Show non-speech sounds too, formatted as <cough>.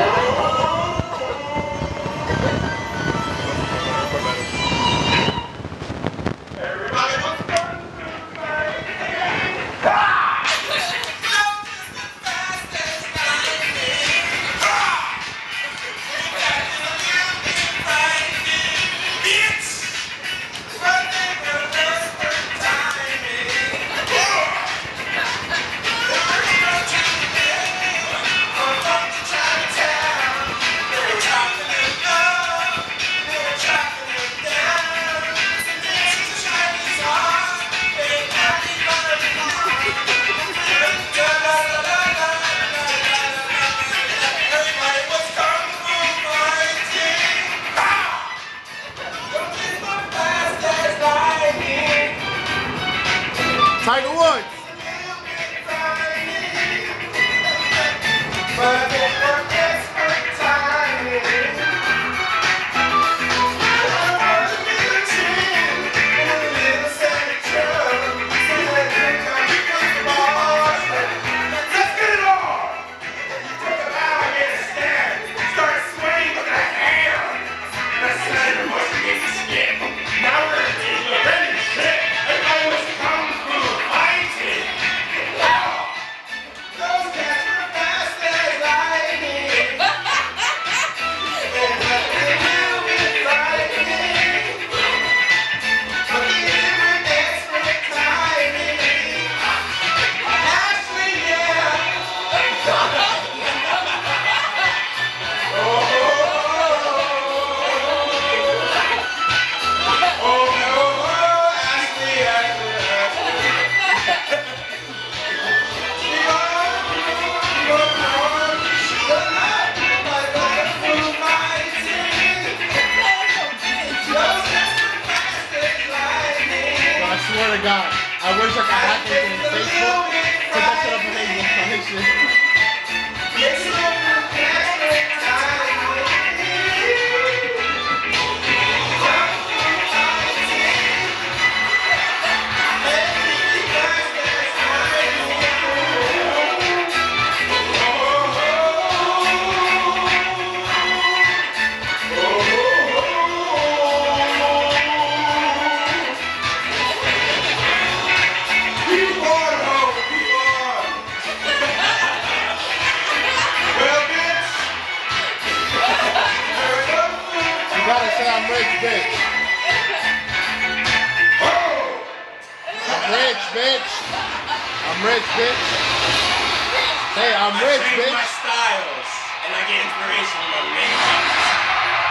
Oh! <laughs> Tiger Woods. Swear to God, I wish I could hack into Facebook. Shit up Gotta say I'm rich, bitch. I'm rich, bitch. I'm rich, bitch. Say I'm rich, bitch. I train my styles, and I get inspiration from many